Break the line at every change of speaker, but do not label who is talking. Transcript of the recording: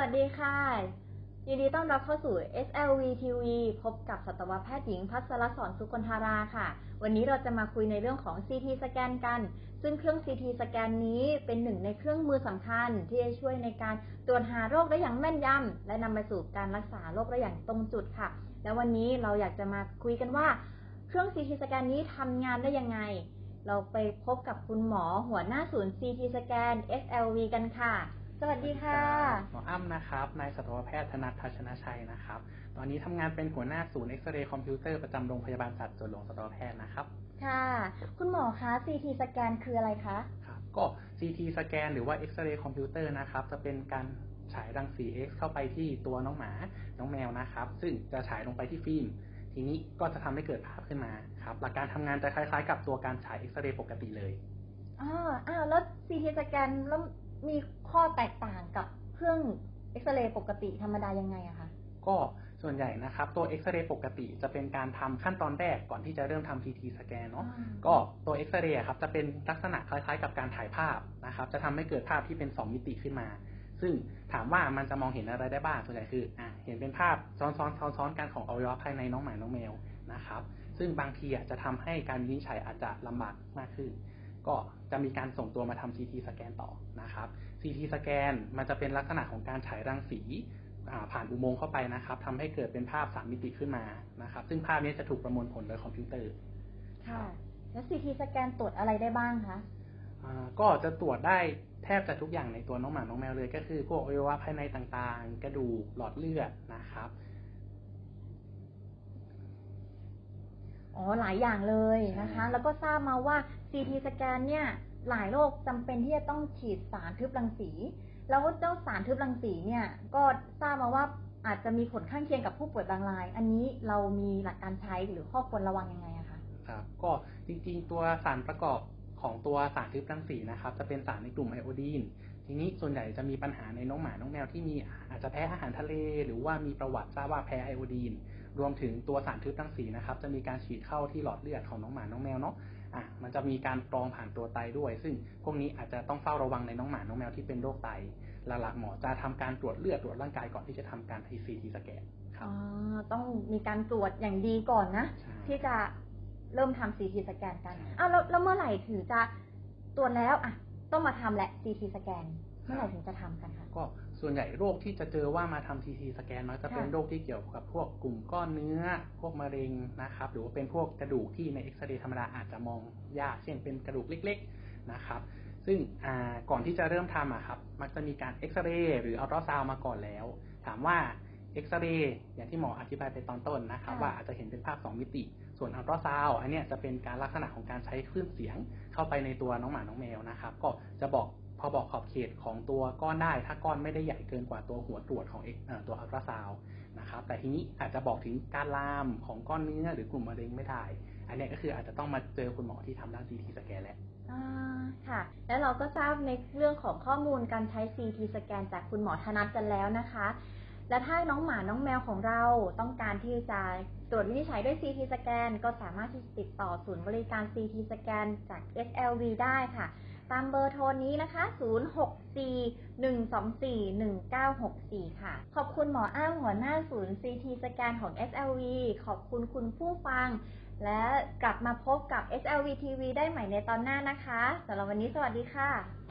วัสดีค่ะ ยินดีต้อนรับเข้าสู่ SLV TV พบกับสัตวแพทย์หญิงพัสรศรสุคนธาราค่ะ วันนี้เราจะมาคุยในเรื่องของ CT สแกนกัน ซึ่งเครื่อง CT สแกนนี้เป็นหนึ่งในเครื่องมือสำคัญ ที่จะช่วยในการตรวจหาโรคได้อย่างแม่นยำและนำไปสู่การรักษาโรคได้อย่างตรงจุดค่ะ และวันนี้เราอยากจะมาคุยกันว่า เครื่อง CT สแกนนี้ทำงานได้ยังไง เราไปพบกับคุณหมอหัวหน้าศูนย์ CT สแกน SLV กันค่ะ วัสดีค่ะ
หมออ้ำนะครับ นายสัตวแพทย์ธนัตถ์ ธัชชนะชัยนะครับ ตอนนี้ทำงานเป็นหัวหน้าศูนย์เอ็กซเรย์คอมพิวเตอร์ประจำโรงพยาบาลสัตว์สวนหลวงสัตวแพทย์นะครับ
ค่ะ คุณหมอคะ CT สแกนคืออะไรคะ
ครับก็ CT สแกนหรือว่าเอ็กซเรย์คอมพิวเตอร์นะครับ จะเป็นการฉายรังสี X เข้าไปที่ตัวน้องหมา น้องแมวนะครับ ซึ่งจะฉายลงไปที่ฟิล์ม ทีนี้ก็จะทำให้เกิดภาพขึ้นมาครับ หลักการทำงานจะคล้ายๆ กับตัวการฉายเอ็กซเรย์ปกติเลย
อ๋ออ้าวแล้ว CT สแกนแล้ว มีข้อแตกต่างกับเครื่องเอ็กซเรย์ปกติธรรมดายังไงอะคะ
ก็ส่วนใหญ่นะครับ ตัวเอ็กซเรย์ปกติจะเป็นการทำขั้นตอนแรกก่อนที่จะเริ่มทำ CT สแกนเนาะ
อืม
ก็ตัวเอ็กซเรย์ครับจะเป็นลักษณะคล้ายๆ กับการถ่ายภาพนะครับ จะทำให้เกิดภาพที่เป็น 2 มิติขึ้นมา ซึ่งถามว่ามันจะมองเห็นอะไรได้บ้างส่วนใหญ่คืออะเห็นเป็นภาพซ้อนๆซ้อนๆกันของอวัยวะภายในน้องหมาน้องแมวนะครับ ซึ่งบางทีอะจะทำให้การวินิจฉัยอาจจะลำบากมากขึ้น ก็จะมีการส่งตัวมาทำ CT สแกนต่อนะครับ CT สแกนมันจะเป็นลักษณะของการฉายรังสีอ่าผ่านอุโมงค์เข้าไปนะครับทำให้เกิดเป็นภาพ3มิติขึ้นมานะครับ ซึ่งภาพนี้จะถูกประมวลผลโดยคอมพิวเตอร์
ค่ะแล้ว CT สแกนตรวจอะไรได้บ้างคะ
อ่าก็จะตรวจได้แทบจะทุกอย่างในตัวน้องหมาน้องแมวเลย ก็คือพวกอวัยวะภายในต่างๆ กระดูกหลอดเลือดนะครับ
อ๋อหลายอย่างเลยนะคะ
ใช่
แล้วก็ทราบมาว่า CT สแกนเนี่ยหลายโรคจำเป็นที่จะต้องฉีดสารทึบรังสี แล้วเจ้าสารทึบรังสีเนี่ยก็ทราบมาว่าอาจจะมีผลข้างเคียงกับผู้ป่วยบางราย อันนี้เรามีหลักการใช้หรือข้อควรระวังยังไงอะคะ
ครับก็จริงๆตัวสารประกอบของตัวสารทึบรังสีนะครับ จะเป็นสารในกลุ่มไอโอดีนทีนี้ส่วนใหญ่จะมีปัญหาในน้องหมาน้องแมวที่มีอาจจะแพ้อาหารทะเล หรือว่ามีประวัติทราบว่าแพ้ไอโอดีน รวมถึงตัวสารทึบรังสีนะครับ จะมีการฉีดเข้าที่หลอดเลือดของน้องหมาน้องแมวเนาะอะมันจะมีการกรองผ่านตัวไตด้วย ซึ่งพวกนี้อาจจะต้องเฝ้าระวังในน้องหมาน้องแมวที่เป็นโรคไต หลักๆหมอจะทำการตรวจเลือดตรวจร่างกายก่อนที่จะทำการ CT สแกนครับ
อ๋อต้องมีการตรวจอย่างดีก่อนนะ
ใช่
ที่จะเริ่มทำ CT สแกนกัน
ใช่
อ้าวแล้วแล้วเมื่อไหร่ถึงจะตรวจแล้วอะ ต้องมาทำแหละ CT สแกนเมื่อไหร่ถึงจะทำกันคะ
ก็ส่วนใหญ่โรคที่จะเจอว่ามาทำ CT สแกนมักจะเป็น
ค่ะ
โรคที่เกี่ยวกับพวกกลุ่มก้อนเนื้อ พวกมะเร็งนะครับ หรือว่าเป็นพวกกระดูกที่ในเอ็กซเรย์ธรรมดาอาจจะมองยาก เช่นเป็นกระดูกเล็ก ๆนะครับ ซึ่งอ่าก่อนที่จะเริ่มทำอะครับ มักจะมีการเอ็กซเรย์หรืออัลตราซาวมาก่อนแล้ว ถามว่า เอ็กซเรย์อย่างที่หมออธิบายไปตอนต้นนะครับ
ค่ะ
ว่าอาจจะเห็นเป็นภาพ 2 มิติ ส่วนอัลตราซาวอันเนี้ยจะเป็นการลักษณะของการใช้คลื่นเสียงเข้าไปในตัวน้องหมาน้องแมวนะครับ ก็จะบอกพอบอกขอบเขตของตัวก้อนได้ ถ้าก้อนไม่ได้ใหญ่เกินกว่าตัวหัวตรวจของเอกเอ่อตัวอัลตราซาวนะครับ แต่ทีนี้อาจจะบอกถึงการลามของก้อนเนื้อหรือกลุ่มมะเร็งไม่ได้ อันเนี้ยก็คืออาจจะต้องมาเจอคุณหมอที่ทำด้าน CT สแกนแหละ
อ่าค่ะ แล้วเราก็ทราบในเรื่องของข้อมูลการใช้ CT สแกนจากคุณหมอธนัทกันแล้วนะคะ และถ้าน้องหมาน้องแมวของเราต้องการที่จะตรวจวินิจฉัยด้วย CT สแกนก็สามารถที่จะติดต่อศูนย์บริการ CT สแกนจาก SLV ได้ค่ะ ตามเบอร์โทรนี้นะคะ 0641241964 ค่ะ ขอบคุณหมออ้างหัวหน้าศูนย์ CT สแกนของ SLV ขอบคุณคุณผู้ฟัง และกลับมาพบกับ SLV TV ได้ใหม่ในตอนหน้านะคะสำหรับวันนี้สวัสดีค่ะ